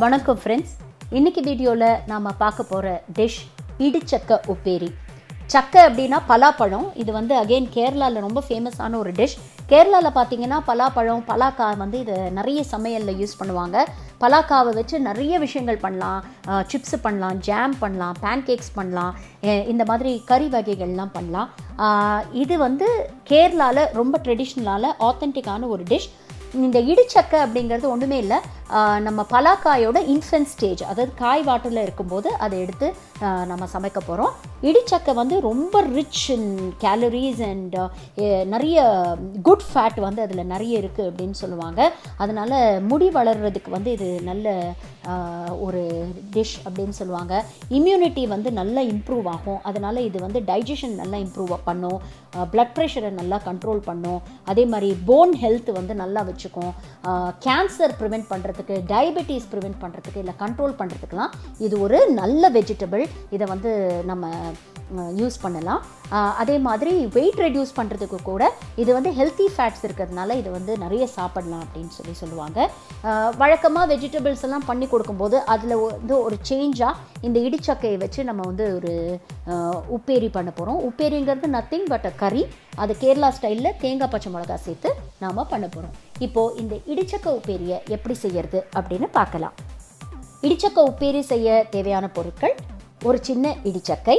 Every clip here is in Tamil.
வணக்கம் ஃப்ரெண்ட்ஸ் இன்னைக்கு வீடியோவில் நாம் பார்க்க போகிற டிஷ் இடிச்சக்க உப்பேரி. சக்கை அப்படின்னா பலாப்பழம். இது வந்து அகெயின் கேரளாவில் ரொம்ப ஃபேமஸான ஒரு டிஷ் கேரளாவில் பார்த்தீங்கன்னா பலாப்பழம் பலாக்காய் வந்து இதை நிறைய சமையலில் யூஸ் பண்ணுவாங்க. பலாக்காவை வச்சு நிறைய விஷயங்கள் பண்ணலாம். சிப்ஸ் பண்ணலாம் ஜாம் பண்ணலாம் பேன்கேக்ஸ் பண்ணலாம். இந்த மாதிரி கறி வகைகள்லாம் பண்ணலாம். இது வந்து கேரளாவில் ரொம்ப ட்ரெடிஷ்னலான ஆத்தென்டிக்கான ஒரு டிஷ் இந்த இடிச்சக்கை அப்படிங்கிறது ஒன்றுமே இல்லை. நம்ம பலாக்காயோட இன்ஃபென்ட் ஸ்டேஜ் அதாவது காய் வாட்டரில் இருக்கும்போது அதை எடுத்து நம்ம சமைக்க போகிறோம் இடிச்சக்கை வந்து ரொம்ப ரிச் இன் கேலரிஸ் அண்ட் நிறைய குட் ஃபேட் வந்து அதில் நிறைய இருக்குது அப்படின்னு சொல்லுவாங்க. அதனால் முடி வளர்கிறதுக்கு வந்து இது நல்ல ஒரு டிஷ் அப்படின்னு சொல்லுவாங்க. இம்யூனிட்டி வந்து நல்லா இம்ப்ரூவ் ஆகும். அதனால் இது வந்து டைஜஷன் நல்லா இம்ப்ரூவ் பண்ணும். ப்ளட் ப்ரெஷரை நல்லா கண்ட்ரோல் பண்ணும். அதே மாதிரி போன் ஹெல்த் வந்து நல்லா வச்சுக்கும். கேன்சர் ப்ரிவெண்ட் பண்ணுறதுக்கு டயபெட்டிஸ் ப்ரிவெண்ட் பண்ணுறதுக்கு இல்லை கண்ட்ரோல் பண்ணுறதுக்குலாம் இது ஒரு நல்ல வெஜிடபிள் இதை வந்து நம்ம யூஸ் பண்ணலாம். அதே மாதிரி வெயிட் ரெடியூஸ் பண்ணுறதுக்கு கூட இது வந்து ஹெல்த்தி ஃபேட்ஸ் இருக்கிறதுனால இது வந்து நிறைய சாப்பிடலாம் அப்படின்னு சொல்லி சொல்லுவாங்க. வழக்கமாக வெஜிடபிள்ஸ் எல்லாம் பண்ணி கொடுக்கும்போது அதில் வந்து ஒரு சேஞ்சாக இந்த இடிச்சக்கையை வச்சு நம்ம வந்து ஒரு உப்பேரி பண்ண போகிறோம் உப்பேரிங்கிறது நத்திங் பட் அ கறி அது கேரளா ஸ்டைலில் தேங்காய் பச்சை மிளகா சேர்த்து நாம் பண்ண போகிறோம் இப்போது இந்த இடிச்சக்க உப்பேரியை எப்படி செய்யறது அப்படின்னு பார்க்கலாம். இடிச்சக்க உப்பேரி செய்ய தேவையான பொருட்கள் ஒரு சின்ன இடிச்சக்கை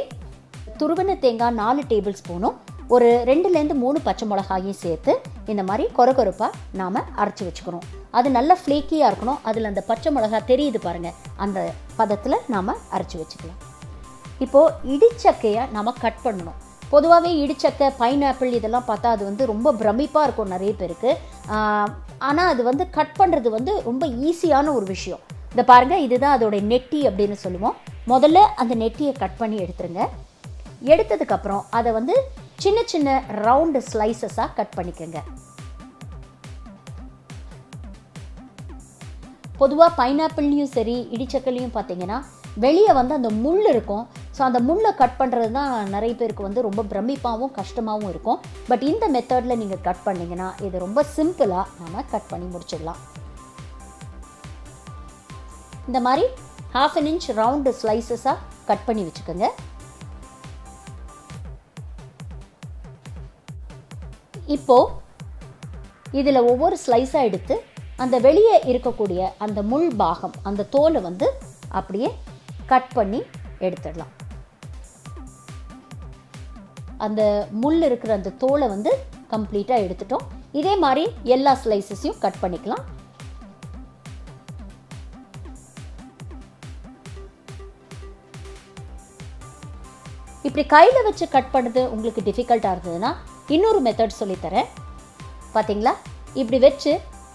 துருவன தேங்காய் நாலு டேபிள் ஸ்பூனும் ஒரு ரெண்டுலேருந்து மூணு பச்சை மிளகாயும் சேர்த்து இந்த மாதிரி கொரகொரப்பாக நாம் அரைச்சி வச்சுக்கணும். அது நல்லா ஃப்ளேக்கியாக இருக்கணும். அதில் அந்த பச்சை மிளகா தெரியுது பாருங்கள் அந்த பதத்தில் நாம் அரைச்சி வச்சுக்கலாம். இப்போது இடிச்சக்கையை நம்ம கட் பண்ணணும். பொதுவாகவே இடிச்சக்கை பைனாப்பிள் இதெல்லாம் பார்த்தா அது வந்து ரொம்ப பிரமிப்பாக இருக்கும் நிறைய பேருக்கு. ஆனால் அது வந்து கட் பண்ணுறது வந்து ரொம்ப ஈஸியான ஒரு விஷயம். இந்த பாருங்கள் இதுதான் அதோட நெட்டி அப்படின்னு சொல்லுவோம். முதல்ல அந்த நெட்டியை கட் பண்ணி எடுத்துருங்க. எடுத்ததுக்கப்புறம் அதை வந்து சின்ன சின்ன ரவுண்டு ஸ்லைசஸாக கட் பண்ணிக்கோங்க. பொதுவாக பைனாப்பிள்லையும் சரி இடிச்சக்கல்லையும் பார்த்தீங்கன்னா வெளியே வந்து அந்த முள் இருக்கும். ஸோ அந்த முள்ளை கட் பண்ணுறது தான் நிறைய பேருக்கு வந்து ரொம்ப பிரமிப்பாகவும் கஷ்டமாகவும் இருக்கும். பட் இந்த மெத்தடில் நீங்கள் கட் பண்ணிங்கன்னா இது ரொம்ப சிம்பிளாக நம்ம கட் பண்ணி முடிச்சிடலாம். இந்த மாதிரி ஹாஃப் அன் இன்ச் ரவுண்டு ஸ்லைசஸாக கட் பண்ணி வச்சுக்கோங்க. இப்போது இதில் ஒவ்வொரு ஸ்லைஸாக எடுத்து அந்த வெளியே இருக்கக்கூடிய அந்த முள் பாகம் அந்த தோலை வந்து அப்படியே கட் பண்ணி எடுத்துடலாம். அந்த முள் இருக்கிற அந்த தோலை வந்து கம்ப்ளீட்டாக எடுத்துட்டோம். இதே மாதிரி எல்லா ஸ்லைசஸையும் கட் பண்ணிக்கலாம். இப்படி கையில் வச்சு கட் பண்ணுறது உங்களுக்கு டிஃபிகல்ட்டாக இருந்ததுன்னா இன்னொரு மெத்தட் சொல்லித்தரேன். பார்த்தீங்களா இப்படி வச்சு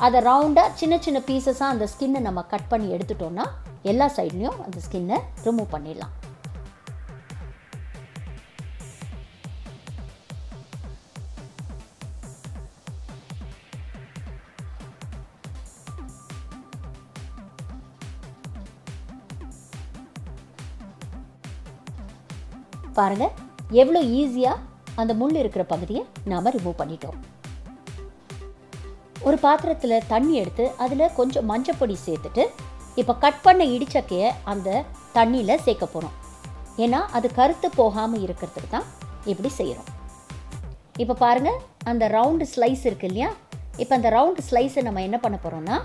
அதை ரவுண்டாக சின்ன சின்ன பீசஸாக அந்த ஸ்கின்னை நம்ம கட் பண்ணி எடுத்துட்டோம்னா எல்லா சைட்லேயும் அந்த ஸ்கின்னை ரிமூவ் பண்ணிடலாம். பாருங்கள் எவ்வளோ ஈஸியாக அந்த முள் இருக்கிற பகுதியை நாம் ரிமூவ் பண்ணிட்டோம். ஒரு பாத்திரத்தில் தண்ணி எடுத்து அதில் கொஞ்சம் மஞ்சப்பொடி சேர்த்துட்டு இப்போ கட் பண்ண இடிச்சக்கையை அந்த தண்ணியில் சேர்க்க போகிறோம் ஏன்னா அது கருத்து போகாமல் இருக்கிறதுக்கு தான் இப்படி செய்கிறோம் இப்போ பாருங்கள் அந்த ரவுண்டு ஸ்லைஸ் இருக்கு இல்லையா? இப்போ அந்த ரவுண்டு ஸ்லைஸை நம்ம என்ன பண்ண போகிறோம்னா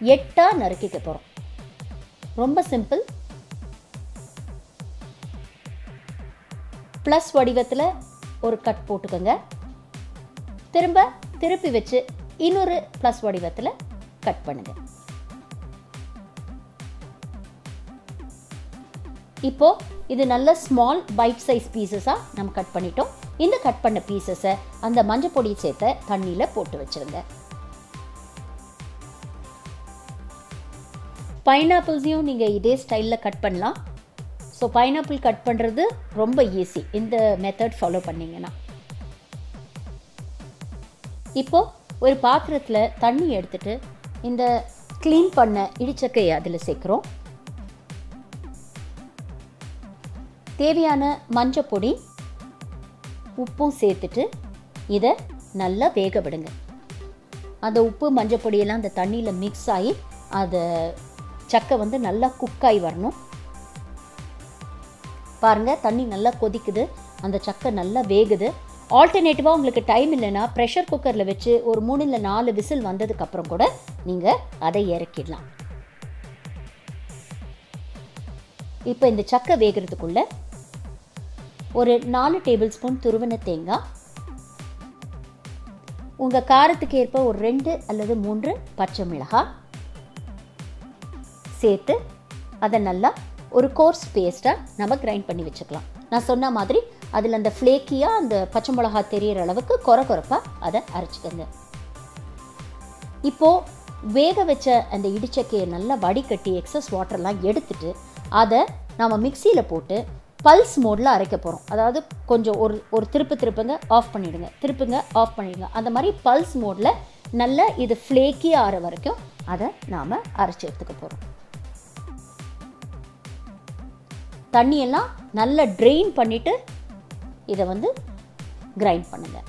எட்டாக நறுக்கிக்க போகிறோம் ரொம்ப சிம்பிள் ப்ளஸ் வடிவத்தில் ஒரு கட் போட்டுக்கோங்க. திரும்ப திருப்பி வச்சு இன்னொரு ப்ளஸ் வடிவத்தில் கட் பண்ணுங்க. இப்போ இது நல்ல ஸ்மால் பைட் சைஸ் பீசஸாக நம்ம கட் பண்ணிட்டோம். இந்த கட் பண்ண பீசஸை அந்த மஞ்சள் பொடி சேர்த்த தண்ணியில் போட்டு வச்சுருங்க. பைனாப்பிள்ஸையும் நீங்கள் இதே ஸ்டைலில் கட் பண்ணலாம். ஸோ பைனாப்பிள் கட் பண்ணுறது ரொம்ப ஈஸி இந்த மெத்தட் ஃபாலோ பண்ணிங்கன்னா. இப்போது ஒரு பாத்திரத்தில் தண்ணி எடுத்துட்டு இந்த க்ளீன் பண்ண இடிச்சக்கையை அதில் சேர்க்குறோம். தேவையான மஞ்சப்பொடி உப்பும் சேர்த்துட்டு இதை நல்லா வேக விடுங்க. அந்த உப்பு மஞ்சள் பொடியெல்லாம் அந்த தண்ணியில் மிக்ஸ் ஆகி அதை சக்கை வந்து நல்லா குக்காகி வரணும். பாருங்க தண்ணி நல்லா கொதிக்குது. அந்த சக்கை நல்லா வேகுது. ஆல்டர்னேட்டிவாக உங்களுக்கு டைம் இல்லைன்னா ப்ரெஷர் குக்கரில் வச்சு ஒரு மூணு இல்லை நாலு விசில் வந்ததுக்கப்புறம் கூட நீங்கள் அதை இறக்கிடலாம். இப்போ இந்த சக்கை வேகிறதுக்குள்ள ஒரு நாலு டேபிள் ஸ்பூன் துருவன தேங்காய் உங்கள் காரத்துக்கு ஏற்ப ஒரு ரெண்டு அல்லது மூன்று பச்சை மிளகாய் சேர்த்து அதை நல்லா ஒரு கோர்ஸ் பேஸ்ட்டாக நம்ம கிரைண்ட் பண்ணி வச்சுக்கலாம். நான் சொன்ன மாதிரி அதில் அந்த ஃப்ளேக்கியாக அந்த பச்சை மிளகா தெரியிற அளவுக்கு குறை குறைப்பாக அதை அரைச்சிக்கோங்க. இப்போது வேக வச்ச அந்த இடிச்சக்கையை நல்லா வடிகட்டி எக்ஸஸ் வாட்டர்லாம் எடுத்துட்டு அதை நாம் மிக்சியில் போட்டு பல்ஸ் மோடில் அரைக்க போகிறோம் அதாவது கொஞ்சம் ஒரு ஒரு திருப்பு திருப்புங்க ஆஃப் பண்ணிவிடுங்க திருப்புங்க ஆஃப் பண்ணிவிடுங்க அந்த மாதிரி பல்ஸ் மோடில் நல்லா இது ஃப்ளேக்கி ஆற வரைக்கும் அதை நாம் அரைச்சி எடுத்துக்க போகிறோம் தண்ணியெல்லாம் நல்லா ட்ரெயின் பண்ணிவிட்டு இதை வந்து கிரைண்ட் பண்ணுங்கள்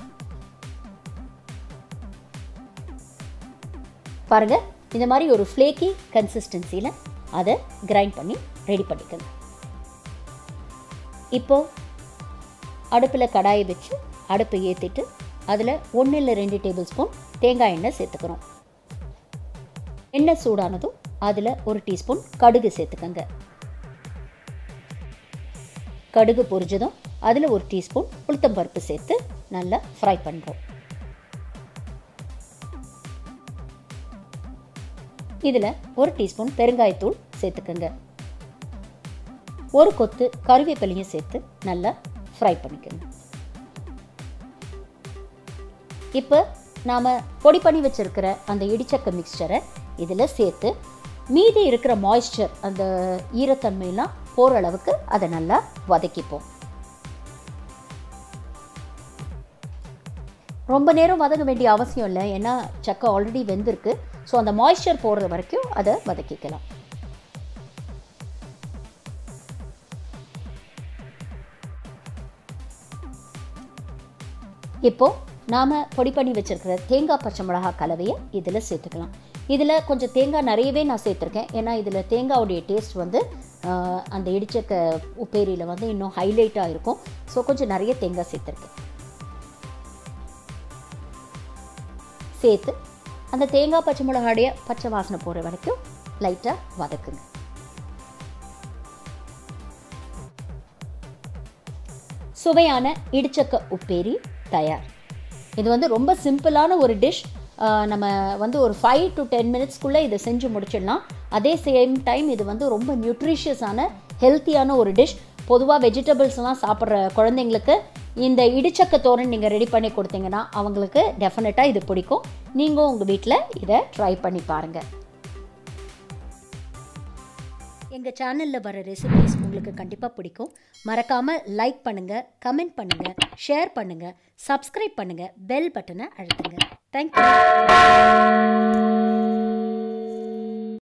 பாருங்கள் இந்த மாதிரி ஒரு ஃப்ளேக்கி கன்சிஸ்டன்சியில் அதை கிரைண்ட் பண்ணி ரெடி பண்ணிக்கோங்க. இப்போது அடுப்பில் கடாயை வச்சு அடுப்பை ஏற்றிட்டு அதில் ஒன்று இல்லை ரெண்டு டேபிள் ஸ்பூன் தேங்காய் எண்ணெய் சேர்த்துக்கிறோம். எண்ணெய் சூடானதும் அதில் ஒரு டீஸ்பூன் கடுகு சேர்த்துக்கோங்க. கடுகு பொரிஞ்சதும் அதில் ஒரு டீஸ்பூன் உளுத்தம்பருப்பு சேர்த்து நல்லா ஃப்ரை பண்ணுறோம் இதில் ஒரு டீஸ்பூன் பெருங்காயத்தூள் சேர்த்துக்கோங்க. ஒரு கொத்து கருவேப்பிலையும் சேர்த்து நல்லா ஃப்ரை பண்ணிக்கோங்க. இப்போ நாம் பொடி பண்ணி வச்சுருக்கிற அந்த இடிச்சக்க மிக்சரை இதில் சேர்த்து மீதி இருக்கிற மாய்ஸ்சர் அந்த ஈரத்தன்மையெல்லாம் போகிற அளவுக்கு அதை நல்லா வதக்கிப்போம். ரொம்ப நேரம் வதங்க வேண்டிய அவசியம் இல்லை ஏன்னா சக்கை ஆல்ரெடி வெந்திருக்கு. ஸோ அந்த மாய்ஸ்சர் போடுற வரைக்கும் அதை வதக்கிக்கலாம். இப்போது நாம் பொடி பண்ணி வச்சுருக்கிற தேங்காய் பச்சை மிளகா கலவையை இதில் சேர்த்துக்கலாம். இதில் கொஞ்சம் தேங்காய் நிறையவே நான் சேர்த்துருக்கேன். ஏன்னா இதில் தேங்காவுடைய டேஸ்ட் வந்து அந்த இடிச்சக்க உப்பேரியில் வந்து இன்னும் ஹைலைட்டாக இருக்கும். ஸோ கொஞ்சம் நிறைய தேங்காய் சேர்த்துருக்கேன். சேர்த்து அந்த தேங்காய் பச்சை மிளகாடைய பச்சை வாசனை போகிற வரைக்கும் லைட்டாக வதக்குங்க. சுவையான இடிச்சக்க உப்பேரி தயார். இது வந்து ரொம்ப சிம்பிளான ஒரு டிஷ் நம்ம வந்து ஒரு ஃபைவ் டு டென் மினிட்ஸ்க்குள்ளே இதை செஞ்சு முடிச்சிடலாம். அதே சேம் டைம் இது வந்து ரொம்ப நியூட்ரிஷியஸான ஹெல்த்தியான ஒரு டிஷ் பொதுவாக வெஜிடபிள்ஸ்லாம் சாப்பிட்ற குழந்தைங்களுக்கு இந்த இடிச்சக்க தோரன் நீங்கள் ரெடி பண்ணி கொடுத்தீங்கன்னா அவங்களுக்கு டெஃபினட்டாக இது பிடிக்கும். நீங்கள் உங்கள் வீட்டில் இதை ட்ரை பண்ணி பாருங்கள் எங்கள் சேனலில் வர ரெசிபிஸ் உங்களுக்கு கண்டிப்பாக பிடிக்கும். மறக்காமல் லைக் பண்ணுங்கள் கமெண்ட் பண்ணுங்கள் ஷேர் பண்ணுங்கள் சப்ஸ்கிரைப் பண்ணுங்கள் பெல் பட்டனை அழுத்துங்க. தேங்க்யூ